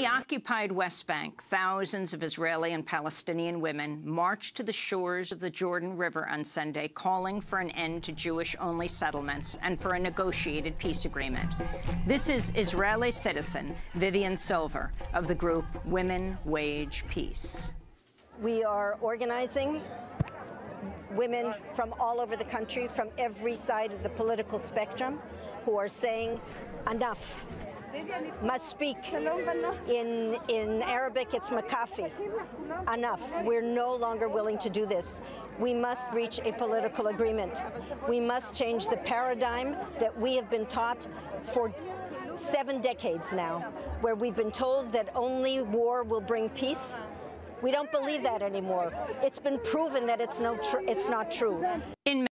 the occupied West Bank, thousands of Israeli and Palestinian women marched to the shores of the Jordan River on Sunday, calling for an end to Jewish-only settlements and for a negotiated peace agreement. This is Israeli citizen Vivian Silver of the group Women Wage Peace. We are organizing women from all over the country, from every side of the political spectrum, who are saying enough must speak. In, in Arabic, it's makafi. Enough. We're no longer willing to do this. We must reach a political agreement. We must change the paradigm that we have been taught for seven decades now, where we've been told that only war will bring peace. We don't believe that anymore. It's been proven that it's, no it's not true. In